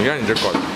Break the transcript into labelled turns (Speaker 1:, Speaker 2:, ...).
Speaker 1: 이건 잊을 것 같아.